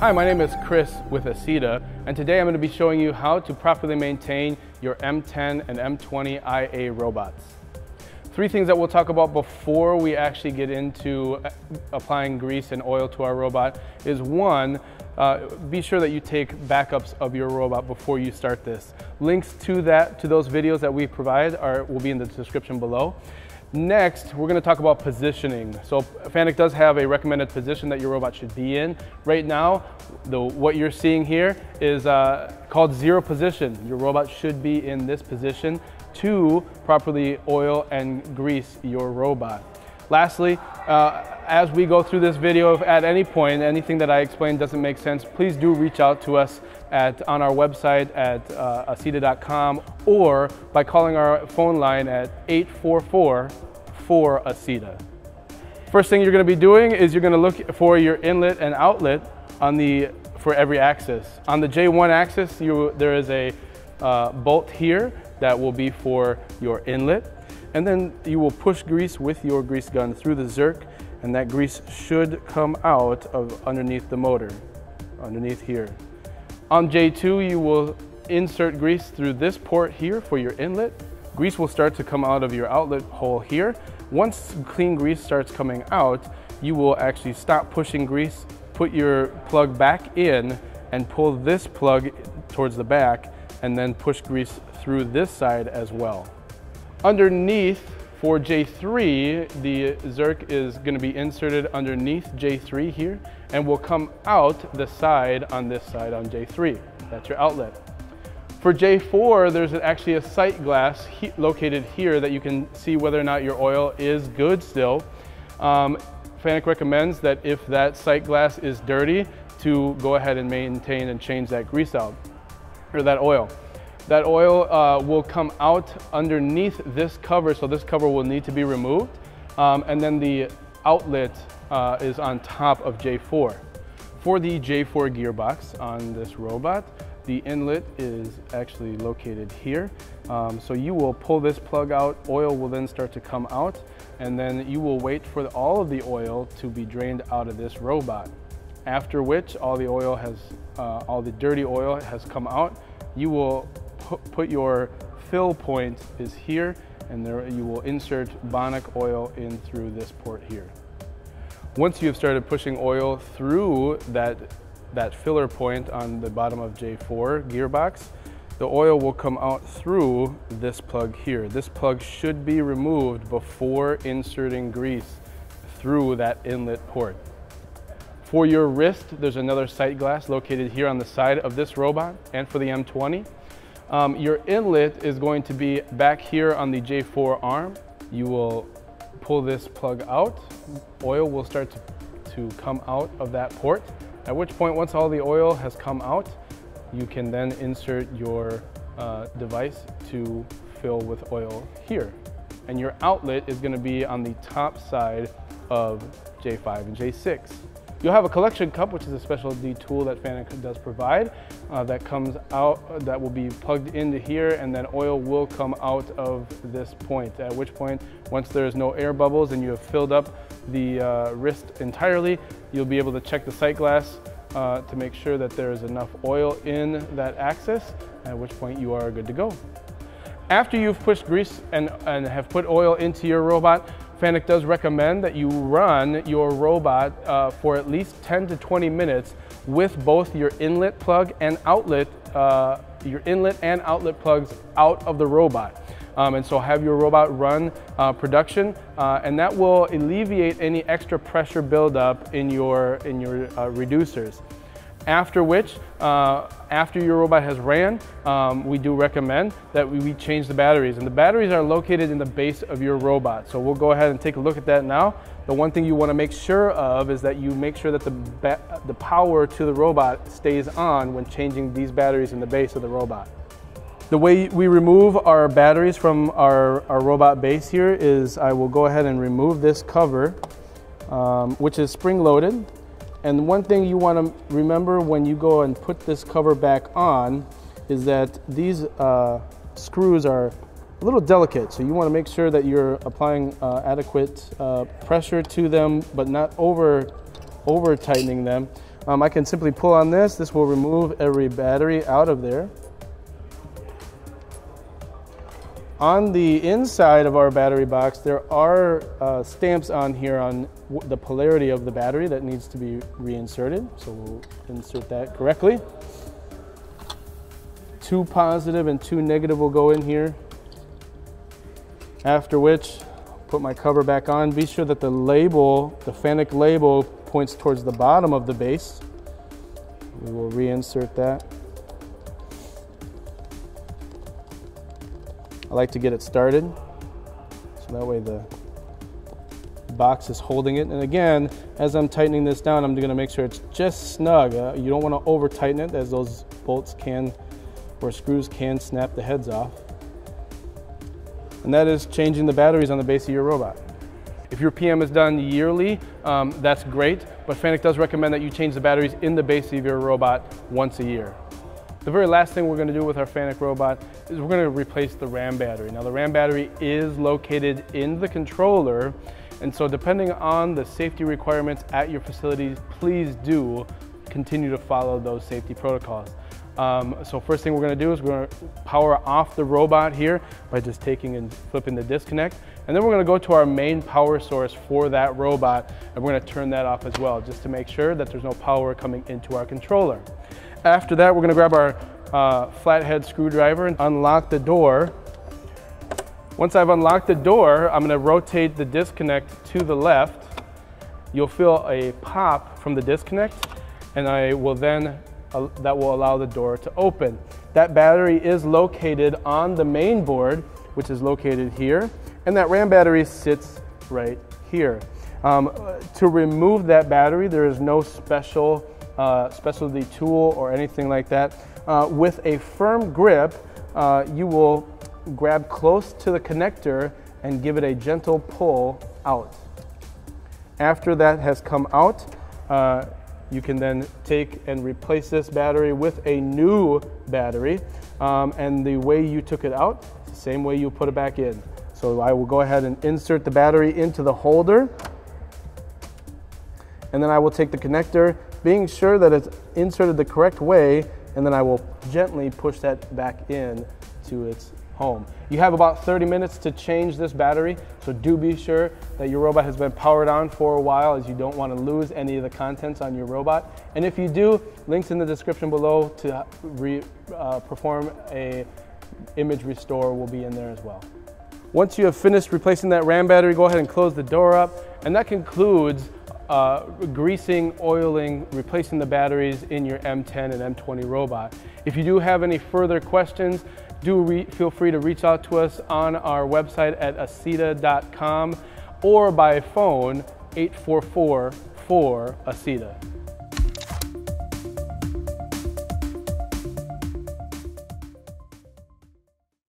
Hi, my name is Chris with Acieta, and today I'm going to be showing you how to properly maintain your M10 and M20 IA robots. Three things that we'll talk about before we actually get into uh, applying grease and oil to our robot is one, uh, be sure that you take backups of your robot before you start this. Links to that, to those videos that we provide are, will be in the description below. Next, we're gonna talk about positioning. So Fanuc does have a recommended position that your robot should be in. Right now, the, what you're seeing here is uh, called zero position. Your robot should be in this position to properly oil and grease your robot. Lastly, uh, as we go through this video, if at any point anything that I explain doesn't make sense, please do reach out to us at, on our website at uh, acieta.com or by calling our phone line at 844 4 ACIETA. First thing you're going to be doing is you're going to look for your inlet and outlet on the for every axis. On the J1 axis, you, there is a uh, bolt here that will be for your inlet. And then you will push grease with your grease gun through the Zerk and that grease should come out of underneath the motor, underneath here. On J2, you will insert grease through this port here for your inlet. Grease will start to come out of your outlet hole here. Once clean grease starts coming out, you will actually stop pushing grease, put your plug back in, and pull this plug towards the back, and then push grease through this side as well. Underneath for J3, the Zerk is going to be inserted underneath J3 here and will come out the side on this side on J3. That's your outlet. For J4, there's actually a sight glass he located here that you can see whether or not your oil is good still. Um, Fanuc recommends that if that sight glass is dirty, to go ahead and maintain and change that grease out, or that oil. That oil uh, will come out underneath this cover, so this cover will need to be removed. Um, and then the outlet uh, is on top of J4. For the J4 gearbox on this robot, the inlet is actually located here. Um, so you will pull this plug out, oil will then start to come out, and then you will wait for all of the oil to be drained out of this robot. After which all the oil has, uh, all the dirty oil has come out, you will put your fill point is here and there you will insert Bonic oil in through this port here. Once you've started pushing oil through that, that filler point on the bottom of J4 gearbox, the oil will come out through this plug here. This plug should be removed before inserting grease through that inlet port. For your wrist, there's another sight glass located here on the side of this robot and for the M20. Um, your inlet is going to be back here on the J4 arm. You will pull this plug out. Oil will start to, to come out of that port. At which point, once all the oil has come out, you can then insert your uh, device to fill with oil here. And your outlet is gonna be on the top side of J5 and J6. You'll have a collection cup, which is a specialty tool that Fanuc does provide uh, that comes out, that will be plugged into here and then oil will come out of this point, at which point, once there's no air bubbles and you have filled up the uh, wrist entirely, you'll be able to check the sight glass uh, to make sure that there is enough oil in that axis, at which point you are good to go. After you've pushed grease and, and have put oil into your robot, Fanuc does recommend that you run your robot uh, for at least 10 to 20 minutes with both your inlet plug and outlet, uh, your inlet and outlet plugs out of the robot. Um, and so have your robot run uh, production uh, and that will alleviate any extra pressure buildup in your, in your uh, reducers. After which, uh, after your robot has ran, um, we do recommend that we, change the batteries. And the batteries are located in the base of your robot. So we'll go ahead and take a look at that now. The one thing you want to make sure of is that you make sure that the, the power to the robot stays on when changing these batteries in the base of the robot. The way we remove our batteries from our, our robot base here is I will go ahead and remove this cover, um, which is spring loaded. And one thing you want to remember when you go and put this cover back on is that these uh, screws are a little delicate. So you want to make sure that you're applying uh, adequate uh, pressure to them, but not over, over tightening them. Um, I can simply pull on this. This will remove every battery out of there. On the inside of our battery box, there are uh, stamps on here on the polarity of the battery that needs to be reinserted. So we'll insert that correctly. Two positive and two negative will go in here. After which, put my cover back on. Be sure that the label, the FANUC label, points towards the bottom of the base. We will reinsert that. I like to get it started. So that way the box is holding it. And again, as I'm tightening this down, I'm gonna make sure it's just snug. Uh, you don't wanna over tighten it as those bolts can, or screws can snap the heads off and that is changing the batteries on the base of your robot. If your PM is done yearly, um, that's great, but FANUC does recommend that you change the batteries in the base of your robot once a year. The very last thing we're going to do with our FANUC robot is we're going to replace the RAM battery. Now the RAM battery is located in the controller, and so depending on the safety requirements at your facilities, please do continue to follow those safety protocols. Um, so first thing we're gonna do is we're gonna power off the robot here by just taking and flipping the disconnect. And then we're gonna go to our main power source for that robot and we're gonna turn that off as well, just to make sure that there's no power coming into our controller. After that, we're gonna grab our uh, flathead screwdriver and unlock the door. Once I've unlocked the door, I'm gonna rotate the disconnect to the left. You'll feel a pop from the disconnect and I will then that will allow the door to open. That battery is located on the main board, which is located here, and that RAM battery sits right here. Um, to remove that battery, there is no special uh, specialty tool or anything like that. Uh, with a firm grip, uh, you will grab close to the connector and give it a gentle pull out. After that has come out, uh, you can then take and replace this battery with a new battery. Um, and the way you took it out, same way you put it back in. So I will go ahead and insert the battery into the holder. And then I will take the connector, being sure that it's inserted the correct way, and then I will gently push that back in to its home. You have about 30 minutes to change this battery, so do be sure that your robot has been powered on for a while as you don't want to lose any of the contents on your robot. And if you do, links in the description below to re, uh, perform a image restore will be in there as well. Once you have finished replacing that RAM battery, go ahead and close the door up. And that concludes uh, greasing, oiling, replacing the batteries in your M10 and M20 robot. If you do have any further questions, do feel free to reach out to us on our website at acieta.com or by phone 844 4 ACIETA.